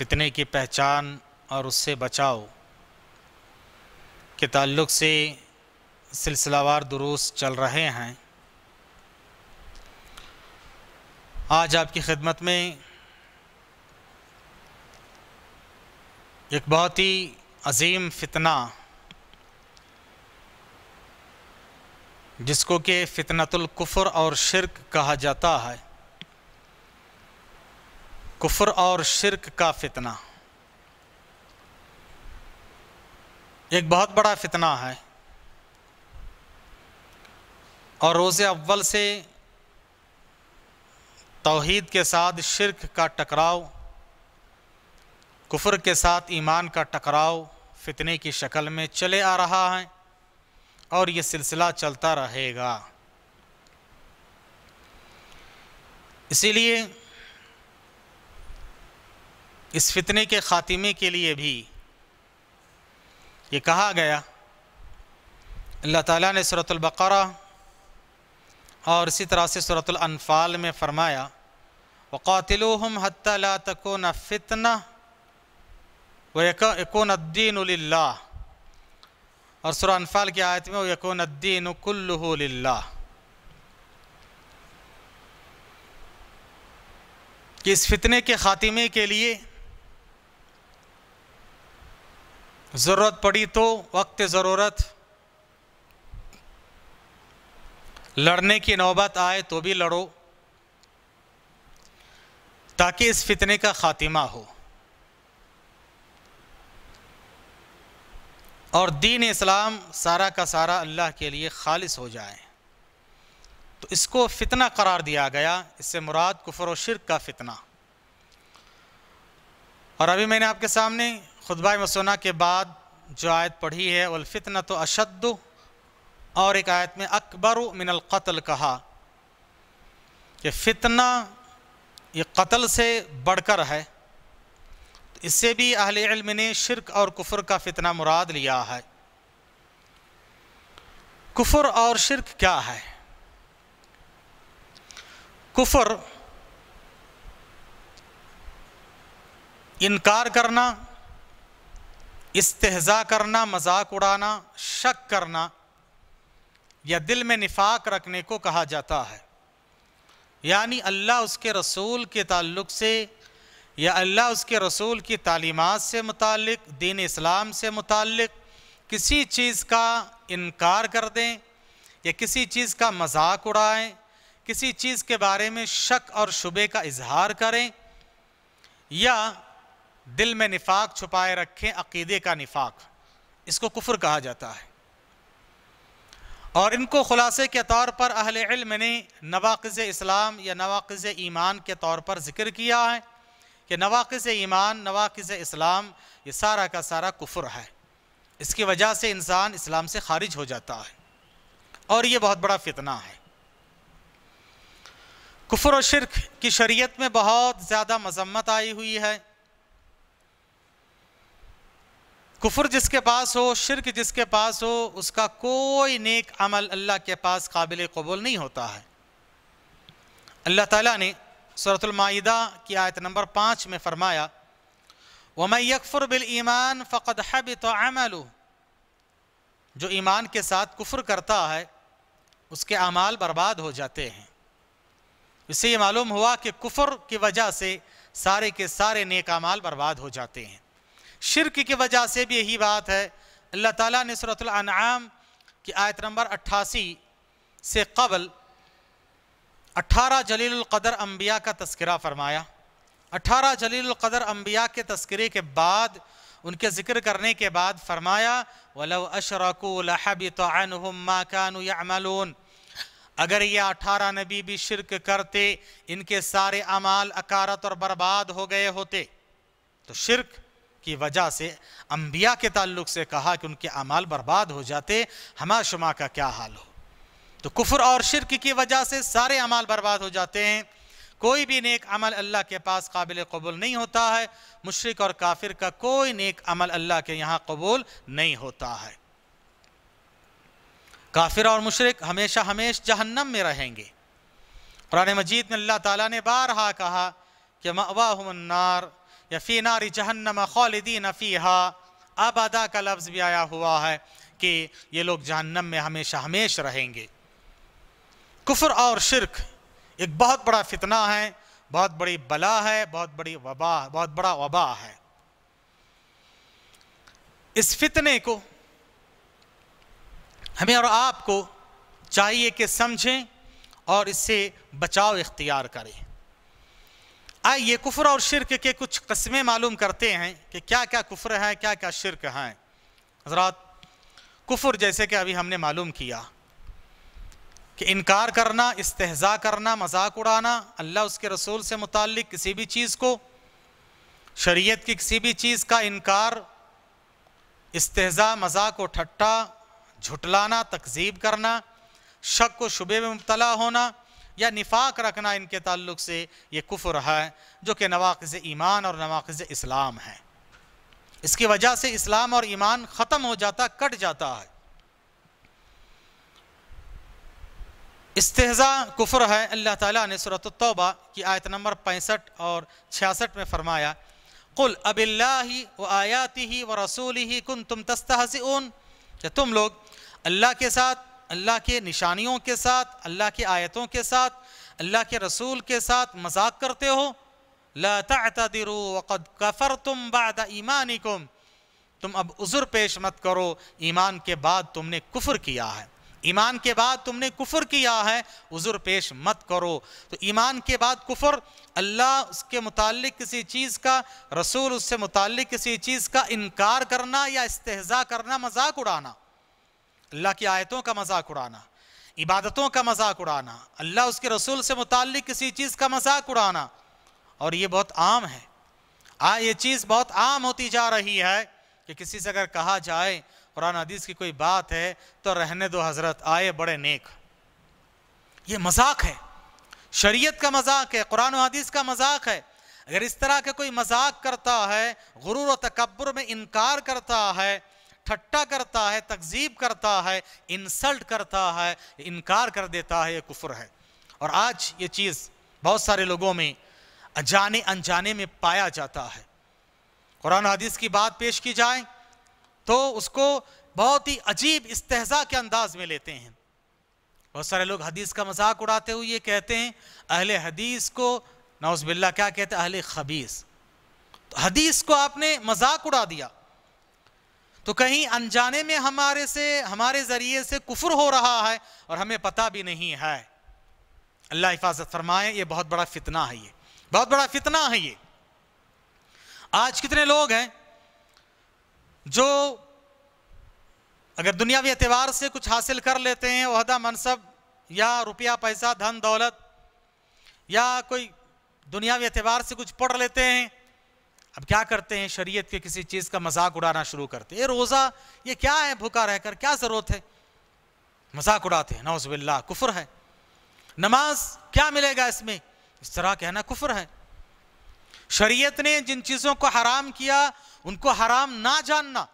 फितने की पहचान और उससे बचाव के ताल्लुक़ से सिलसिलावार दुरूस चल रहे हैं। आज आपकी खिदमत में एक बहुत ही अजीम फितना, जिसको कि फितनतुल कुफ्र और शिरक कहा जाता है। कुफ्र और शिरक का फितना। एक बहुत बड़ा फितना है। और रोज़ अव्वल से तौहीद के साथ शिरक का टकराव, कुफर के साथ ईमान का टकराव फितने की शक्ल में चले आ रहा है और ये सिलसिला चलता रहेगा। इसीलिए इस फितने के ख़ात्मे के लिए भी ये कहा गया। अल्लाह ताला ने सूरतुल बकरा और इसी तरह से सूरतुल अनफाल में फरमाया, वक़ातिलुहुम हत्ता ला तकून फितना व यकून अद्दीनुलिल्लाह और सुरा अनफाल की आयत में यकून अद्दीन कुल्लुहु लिल्लाह। कि इस फितने के ख़ात्मे के लिए ज़रूरत पड़ी तो वक्त ज़रूरत। लड़ने की नौबत आए तो भी लड़ो, ताकि इस फितने का ख़ात्मा हो। और दीन इस्लाम सारा का सारा अल्लाह के लिए खालिस हो जाए। तो इसको फितना करार दिया गया, इससे मुराद कुफर व शिरक का फितना। और अभी मैंने आपके सामने खुतबा मसोना के बाद जो आयत पढ़ी है वलफ़ितना तो अशद और एक आयत में अकबर मिनल कत्ल कहा कि फितना ये कत्ल से बढ़कर है। तो इससे भी अहल इल्म ने शिरक और कुफर का फितना मुराद लिया है। कुफर और शिरक क्या है? कुफर इनकार करना इस्तेजा करना, मज़ाक उड़ाना, शक करना या दिल में निफाक रखने को कहा जाता है। यानी अल्लाह उसके रसूल के ताल्लुक से या अल्लाह उसके रसूल की तालीमत से मुतक़ दीन इस्लाम से मुतक़ किसी चीज़ का इनकार कर दें या किसी चीज़ का मज़ाक उड़ाएँ, किसी चीज़ के बारे में शक और शुबे का इजहार करें या दिल में निफाक छुपाए रखें, अकीदे का निफाक। इसको कुफर कहा जाता है। और इनको खुलासे के तौर पर अहल इल्म ने नवाक़ इस्लाम या नवाक़ ईमान के तौर पर ज़िक्र किया है कि नवाक़ ईमान नवाक़ इस्लाम ये सारा का सारा कुफर है। इसकी वजह से इंसान इस्लाम से खारिज हो जाता है। और ये बहुत बड़ा फितना है। कुफर और शिरक की शरीयत में बहुत ज़्यादा मजम्मत आई हुई है। कुफर जिसके पास हो, शिरक जिसके पास हो, उसका कोई नेक अमल अल्लाह के पास काबिल कबूल नहीं होता है। अल्लाह ताला ने सूरतुलमाइदा की आयत नंबर पाँच में फरमाया वम यकफ़ुर बिल ईमान फ़क़द हब तो अमल जो ईमान के साथ कुफर करता है, उसके अमाल बर्बाद हो जाते हैं। इससे ये मालूम हुआ कि कुफर की वजह से सारे के सारे नेक अमाल बर्बाद हो जाते हैं। शिरक की वजह से भी यही बात है। अल्लाह ताला ने सूरत अनआम की आयत नंबर 88 से कबल 18 जलील कदर अम्बिया का तस्करा फरमाया। 18 जलील कदर अम्बिया के तस्करे के बाद, उनके ज़िक्र करने के बाद फरमाया वलव अशरकून अगर ये अठारह नबी भी शिरक करते, इनके सारे अमाल अकारत और बर्बाद हो गए होते तो शिरक की वजह से अम्बिया के ताल्लुक से कहा कि उनके अमाल बर्बाद हो जाते हमा शुमा का क्या हाल हो? तो कुफर और शिरक की वजह से सारे अमाल बर्बाद हो जाते हैं। कोई भी नेक अमल अल्लाह के पास काबिल कबूल नहीं होता है। मुशरक और काफिर का कोई नेक अमल अल्लाह के यहाँ कबूल नहीं होता है। काफिर और मुशरक हमेशा हमेश जहन्नम में रहेंगे। कुरान मजीद में अल्लाह ताला ने बारहा कहा कि मवाहमन्नार या फ़ी नारी जहन्नम खालिदीन फ़ीहा। आबादा का लफ्ज़ भी आया हुआ है कि ये लोग जहन्नम में हमेशा हमेश रहेंगे। कुफर और शिरक एक बहुत बड़ा फितना है, बहुत बड़ी बला है, बहुत बड़ी वबा, बहुत बड़ा वबा है। इस फितने को हमें और आपको चाहिए कि समझें और इससे बचाव इख्तियार करें। आइए कुफर और शिरक के कुछ कस्में मालूम करते हैं कि क्या क्या कुफर है क्या क्या शिरक हैं। हजरात, कुफर जैसे कि अभी हमने मालूम किया कि इनकार करना इस्तेजा करना, मज़ाक उड़ाना, अल्लाह उसके रसूल से मुतल किसी भी चीज़ को, शरीयत की किसी भी चीज़ का इनकार इस्तेजा मज़ाक व ठट्टा, झुटलाना, तकजीब करना, शक व शुबे में मुबतला होना या निफाक रखना इनके ताल्लुक से, ये कुफर है, जो कि नवाकज़ ईमान और नवाकज़ इस्लाम है। इसकी वजह से इस्लाम और ईमान ख़त्म हो जाता, कट जाता है। इस्तेजा कुफर है, अल्लाह ताला ने सूरत तौबा की आयत नंबर पैंसठ और छियासठ में फरमाया, कुल अबिल्लाही व आयाति ही व रसूल ही कुन तुम तस्तहसिन कि तुम लोग अल्लाह के साथ अल्लाह के निशानियों के साथ, अल्लाह की आयतों के साथ, अल्लाह के रसूल के साथ मज़ाक करते हो। लतरु कफ़र तुम बाद ईमानिकुम। तुम अब उज़ुर पेश मत करो, ईमान के बाद तुमने कुफर किया है। ईमान के बाद तुमने कुफर किया है, उज़ुर पेश मत करो। तो ईमान के बाद कुफर, अल्लाह उसके मुतालिक किसी चीज़ का, रसूल उससे मुतालिक किसी चीज़ का इनकार करना या इस्तेजा करना, मज़ाक उड़ाना। अल्लाह की आयतों का मज़ाक उड़ाना, इबादतों का मज़ाक उड़ाना, अल्लाह उसके रसूल से मुतालिक किसी चीज़ का मज़ाक उड़ाना। और ये बहुत आम है। आ, ये चीज़ बहुत आम होती जा रही है कि किसी से अगर कहा जाए, कुरान हदीस की कोई बात है तो रहने दो हज़रत, आए बड़े नेक। ये मज़ाक है। शरीयत का मज़ाक है, कुरान हदीस का मज़ाक है। अगर इस तरह का कोई मज़ाक करता है, गुरूर और तकबर में इनकार करता है ठट्टा करता है, तकजीब करता है, इंसल्ट करता है, इनकार कर देता है, ये कुफर है। और आज ये चीज़ बहुत सारे लोगों में अजाने अनजाने में पाया जाता है। कुरान हदीस की बात पेश की जाए तो उसको बहुत ही अजीब इस्तेजा के अंदाज में लेते हैं। बहुत सारे लोग हदीस का मज़ाक उड़ाते हुए ये कहते हैं, अहले हदीस को नौजबिल्ला क्या कहते हैं? अहले खबीस। तो हदीस को आपने मज़ाक उड़ा दिया। तो कहीं अनजाने में हमारे से, हमारे ज़रिए से कुफर हो रहा है और हमें पता भी नहीं है। अल्लाह हिफाजत फरमाए, ये बहुत बड़ा फितना है ये। बहुत बड़ा फितना है ये। आज कितने लोग हैं जो अगर दुनियावी एतवार से कुछ हासिल कर लेते हैं, वहदा मनसब या रुपया, पैसा, धन, दौलत, या कोई दुनियावी एतवार से कुछ पढ़ लेते हैं अब क्या करते हैं शरीयत के किसी चीज़ का मज़ाक उड़ाना शुरू करते हैं? ये रोज़ा, ये क्या है भूखा रहकर? क्या ज़रूरत है? मज़ाक उड़ाते हैं नौजबिल्ला कुफर है। नमाज़ क्या मिलेगा इसमें? इस तरह कहना कुफर है। शरीयत ने जिन चीज़ों को हराम किया, उनको हराम ना जानना।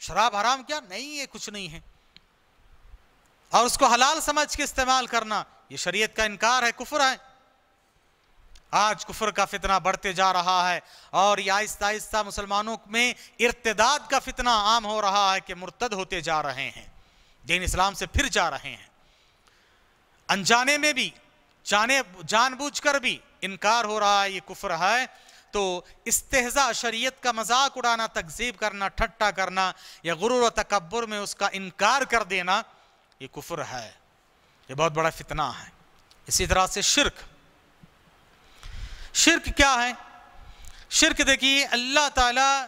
शराब हराम क्या? नहीं, ये कुछ नहीं है। और उसको हलाल समझ के इस्तेमाल करना, ये शरीयत का इनकार है, कुफर है। आज कुफर का फितना बढ़ते जा रहा है और ये आहिस्ता आहिस्ता मुसलमानों में इर्तदाद का फितना आम हो रहा है कि मुर्तद होते जा रहे हैं, दीन इस्लाम से फिर जा रहे हैं। अनजाने में भी, जाने, जानबूझकर भी इनकार हो रहा है ये कुफर है तो इस्तेजा शरीयत का मज़ाक उड़ाना, तकजीब करना ठट्टा करना, या गुरूर तकबर में उसका इनकार कर देना, ये कुफर है। ये बहुत बड़ा फितना है। इसी तरह से शिरक। शिरक क्या है? शिरक देखिए, अल्लाह ताला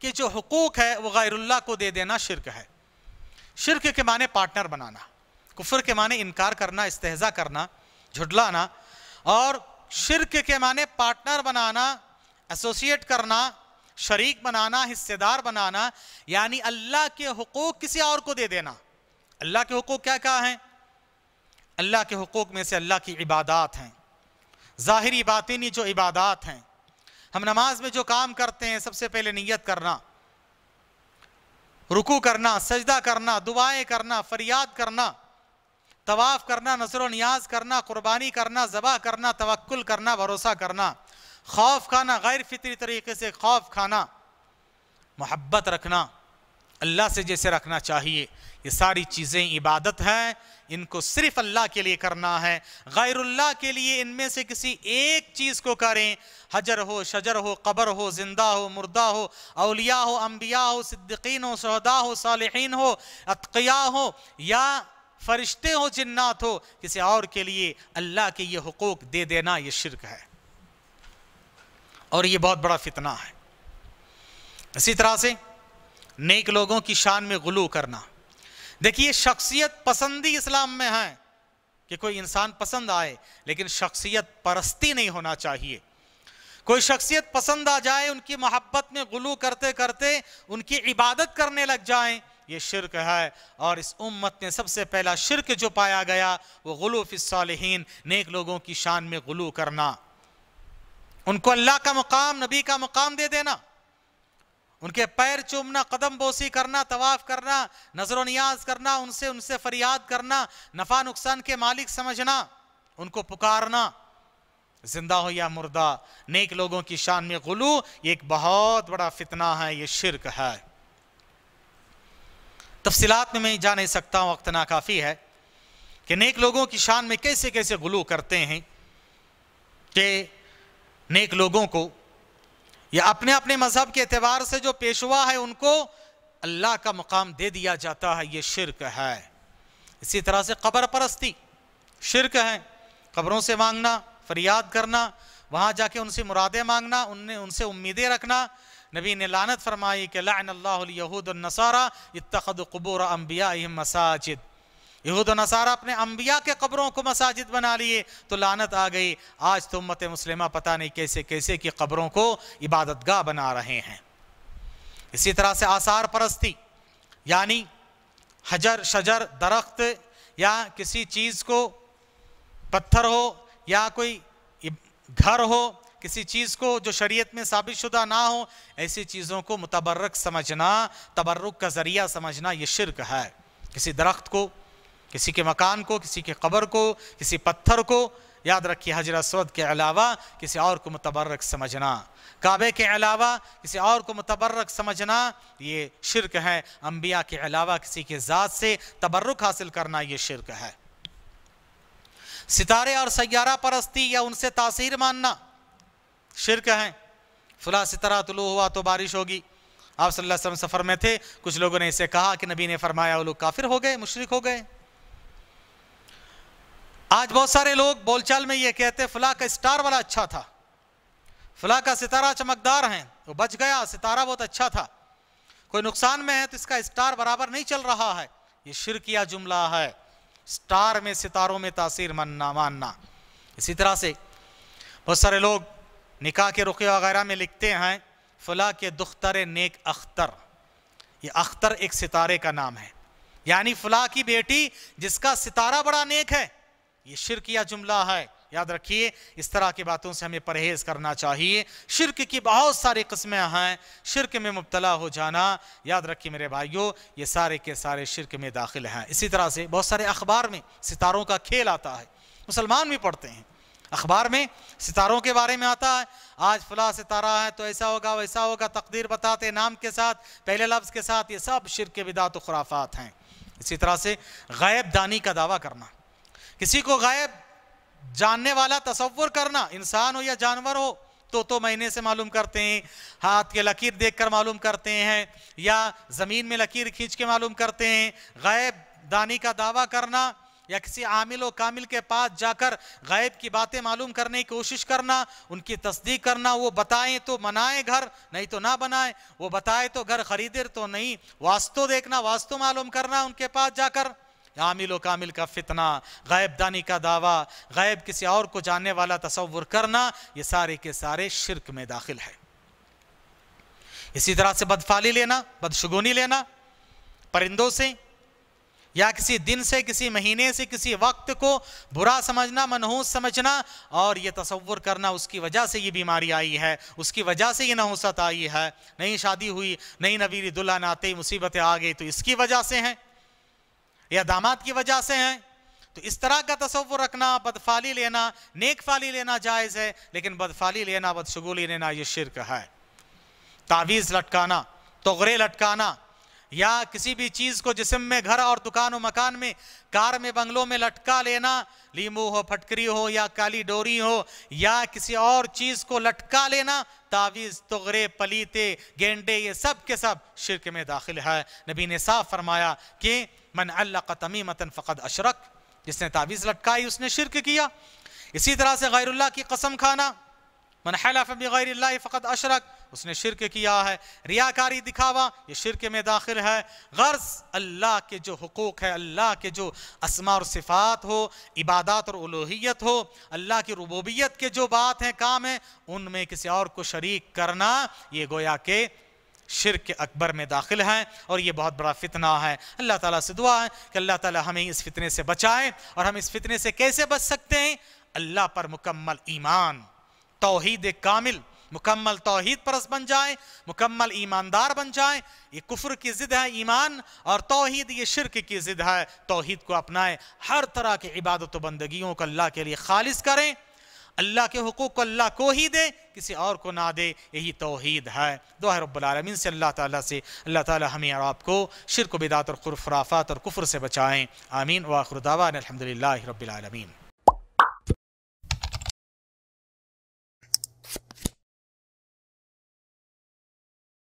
के जो हुकूक है, वो गैरुल्लाह को दे देना शिरक है। शिरक के माने पार्टनर बनाना, कुफर के माने इनकार करना, इस्तेजा करना झुटलाना और शिरक के माने पार्टनर बनाना, एसोसिएट करना, शरीक बनाना, हिस्सेदार बनाना, यानी अल्लाह के हुकूक किसी और को दे देना। अल्लाह के हुकूक क्या क्या हैं? अल्लाह के हुकूक में से अल्लाह की इबादत हैं। ज़ाहिरी बातिनी जो इबादत हैं। हम नमाज़ में जो काम करते हैं, सबसे पहले नीयत करना, रुकू करना, सजदा करना, दुआएँ करना, फरियाद करना, तवाफ करना, नज़र न्याज करना, कुर्बानी करना जबा करना तवक्ल करना, भरोसा करना, खौफ खाना, गैर फितरी तरीके से खौफ खाना, मोहब्बत रखना। अल्लाह से जैसे रखना चाहिए। ये सारी चीज़ें इबादत हैं, इनको सिर्फ़ अल्लाह के लिए करना है। गैरुल्लाह के लिए इनमें से किसी एक चीज़ को करें। हजर हो, शजर हो, कबर हो, ज़िंदा हो, मुर्दा हो अलिया हो अम्बिया हो सिद्दीन हो, शहदा हो, सालहीन हो, अतकिया हो या फरिश्ते हो, जिन्नात हो, किसी और के लिए अल्लाह के ये हकूक़ दे देना ये शिरक है। और ये बहुत बड़ा फितना है। इसी तरह से नेक लोगों की शान में गुलू करना। देखिए शख्सियत पसंदी इस्लाम में है कि कोई इंसान पसंद आए, लेकिन शख्सियत परस्ती नहीं होना चाहिए। कोई शख्सियत पसंद आ जाए, उनकी मोहब्बत में गुलू करते करते उनकी इबादत करने लग जाएँ, ये शिरक है। और इस उम्मत में सबसे पहला शिरक जो पाया गया, वो गुलू फिसालहीन नेक लोगों की शान में गुलू करना। उनको अल्लाह का मुकाम, नबी का मुकाम दे देना। उनके पैर चूमना, कदम बोसी करना, तवाफ करना, नज़र नियाज करना, उनसे उनसे फरियाद करना, नफा नुकसान के मालिक समझना, उनको पुकारना, ज़िंदा हो या मुर्दा, नेक लोगों की शान में गुलू, ये एक बहुत बड़ा फितना है, ये शिरक है। तफसीलात में मैं जा नहीं सकता हूँ, वक्त ना काफ़ी है, कि नेक लोगों की शान में कैसे कैसे गुलू करते हैं, कि नेक लोगों को या अपने अपने मज़हब के एतबार से जो पेशवा है उनको, अल्लाह का मकाम दे दिया जाता है, ये शिरक है। इसी तरह से कब्र परस्ती, शिरक है। कब्रों से मांगना, फरियाद करना, वहाँ जाके उनसे मुरादें मांगना, उनने, उनसे उम्मीदें रखना। नबी ने लानत फरमाई कि लानसारा इतखद कबूर अम्बिया मसाजिद। यहूद नसारा अपने अम्बिया के कब्रों को मसाजिद बना लिए तो लानत आ गई। आज तो उम्मत मुस्लिमा पता नहीं कैसे कैसे की कब्रों को इबादतगाह बना रहे हैं। इसी तरह से आसार परस्ती, यानी हजर, शजर, दरख्त, या किसी चीज़ को पत्थर हो, या कोई घर हो, किसी चीज़ को जो शरीयत में साबित शुदा ना हो, ऐसी चीज़ों को मुतबर्रक समझना, तबर्रुक का ज़रिया समझना, ये शिरक है। किसी दरख्त को किसी के मकान को, किसी के कब्र को, किसी पत्थर को। याद रखिए हजर असवद के अलावा किसी और को मुतबर्रक समझना। काबे के अलावा किसी और को मुतबर्रक समझना, ये शिरक है। अम्बिया के अलावा किसी के ज़ात से तबर्रुक हासिल करना, ये शिरक है। सितारे और सैारा परस्ती या उनसे तासीर मानना, शिरक है। फुला सितारा तुलू हुआ तो बारिश होगी। आप सल्लल्लाहु अलैहि वसल्लम सफ़र में थे, कुछ लोगों ने इसे कहा कि नबी ने फरमाया, वो लोग काफिर हो गए, मुशरक हो गए। आज बहुत सारे लोग बोलचाल में ये कहते फला का स्टार वाला अच्छा था। फला का सितारा चमकदार है, वो बच गया, सितारा बहुत अच्छा था। कोई नुकसान में है तो इसका स्टार बराबर नहीं चल रहा है। ये शिरकिया जुमला है, स्टार में सितारों में तासीर मानना मानना। इसी तरह से बहुत सारे लोग निकाह के रुके वगैरह में लिखते हैं, फला के दुख्तर नेक अख्तर। ये अख्तर एक सितारे का नाम है। यानी फला की बेटी जिसका सितारा बड़ा नेक है ये शिरकिया जुमला है। याद रखिए, इस तरह की बातों से हमें परहेज करना चाहिए। शिरक की बहुत सारी किस्में हैं। शिरक में मुबतला हो जाना। याद रखिए मेरे भाइयों, ये सारे के सारे शिरक में दाखिल हैं। इसी तरह से बहुत सारे अखबार में सितारों का खेल आता है। मुसलमान भी पढ़ते हैं। अखबार में सितारों के बारे में आता है। आज फला सितारा है तो ऐसा होगा, वैसा होगा। तकदीर बताते नाम के साथ, पहले लफ्ज़ के साथ। ये सब शिर विदात खुराफात हैं। इसी तरह से गैब दानी का दावा करना। किसी को गायब, जानने वाला तस्वुर करना, इंसान हो या जानवर हो तो तो महीने से मालूम करते हैं। हाथ के लकीर देखकर मालूम करते हैं, या ज़मीन में लकीर खींच के मालूम करते हैं। गायब, दानी का दावा करना, या किसी आमिल व कामिल के पास जाकर गायब की बातें मालूम करने की कोशिश करना, उनकी तस्दीक करना, वो बताएँ तो मनाएँ घर, नहीं तो ना बनाए। वो बताए तो घर खरीदे तो नहीं, वास्तु देखना, वास्तु मालूम करना, उनके पास जाकर। आमिल कामिल का फितना गैब दानी का दावा गैब किसी और को जानने वाला तस्वुर करना, ये सारे के सारे शिरक में दाखिल है। इसी तरह से बदफाली लेना, बदशगुनी लेना, परिंदों से, या किसी दिन से, किसी महीने से, किसी वक्त को बुरा समझना, मनहूस समझना, और ये तस्वुर करना, उसकी वजह से ये बीमारी आई है, उसकी वजह से ये नहुसत आई है, नई शादी हुई, नई नवीरी दुल्हन आते मुसीबतें आ गई तो इसकी वजह से हैं। या दामाद की वजह से हैं। तो इस तरह का तस्वुर रखना, बदफाली लेना, नेक फाली लेना जायज़ है, लेकिन बदफाली लेना, बदशगुली लेना ये शिरक है। तावीज़ लटकाना, तोगरे लटकाना, या किसी भी चीज़ को जिसम में, घर और दुकान और मकान में, कार में, बंगलों में लटका लेना लींबू हो, फटकरी हो, या काली डोरी हो, या किसी और चीज़ को लटका लेना, तावीज़, तुगरे, पलीते, गेंडे, ये सब के सब शिरक में दाखिल है। नबी ने साफ़ फरमाया कि मन अल्लाह तमीमतन फ़कद अशरक जिसने तावीज़ लटकाई, उसने शिरक किया। इसी तरह से गैरुल्लाह की कसम खाना, मन हलफ बगैर फ़कत अशरक उसने शिरक किया है। रियाकारी दिखावा, ये शिरक में दाखिल है। गर्ज, अल्लाह के जो हकूक़ है, अल्लाह के जो असमा और सिफ़ात हो, इबादत और उलोहियत हो, अल्लाह की रबूबियत के जो बात हैं, काम है, उनमें किसी और को शरीक करना, ये गोया के शिरक अकबर में दाखिल हैं और ये बहुत बड़ा फितना है। अल्लाह ताला से दुआ है कि अल्लाह ताला हमें इस फितने से बचाए और हम इस फितने से कैसे बच सकते हैं? अल्लाह पर मुकम्मल ईमान, तोहीद कामिल, मुकम्मल तोहीद परस बन जाए, मुकम्मल ईमानदार बन जाए। ये कुफर की जिद है ईमान और तोहीद ये शिरक की जिद है। तोहीद को अपनाए। हर तरह की इबादत बंदगियों को अल्लाह के लिए खालिज करें। अल्लाह के हकूक़ को अल्लाह को ही दे, किसी और को ना दे, यही तोहद है। दुआ रबालमीन से अल्लाह ताली से, अल्लाह ताली हमें और आपको शिरक बिदात और खुरफराफात और कुफर से बचाएँ। आमीन वाखुरदावा अलहमदिल्ला रब्बिल